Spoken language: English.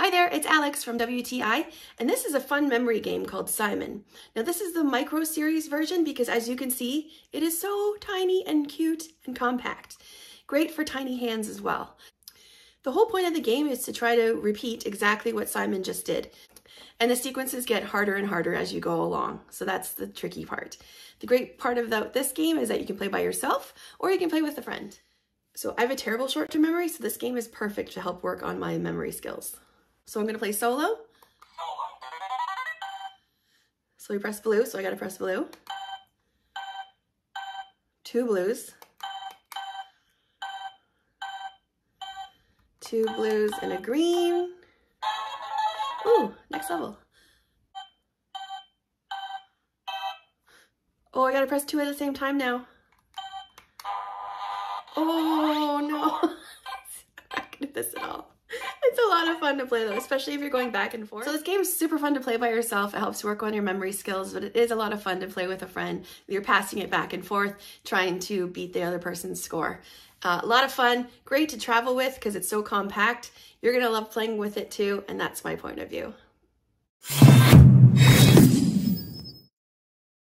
Hi there, it's Alex from WTI, and this is a fun memory game called Simon. Now this is the micro series version because as you can see, it is so tiny and cute and compact. Great for tiny hands as well. The whole point of the game is to try to repeat exactly what Simon just did. And the sequences get harder and harder as you go along. So that's the tricky part. The great part the, this game is that you can play by yourself or you can play with a friend. So I have a terrible short-term memory, so this game is perfect to help work on my memory skills. So I'm going to play solo. So we press blue, so I got to press blue. Two blues. Two blues and a green. Ooh, next level. Oh, I gotta press two at the same time now. Oh no, I'm not gonna do this at all a lot of fun to play though, especially if you're going back and forth. So this game is super fun to play by yourself. It helps work on your memory skills, but it is a lot of fun to play with a friend. You're passing it back and forth, trying to beat the other person's score. Uh, a lot of fun, great to travel with because it's so compact. You're gonna love playing with it too, and that's my point of view.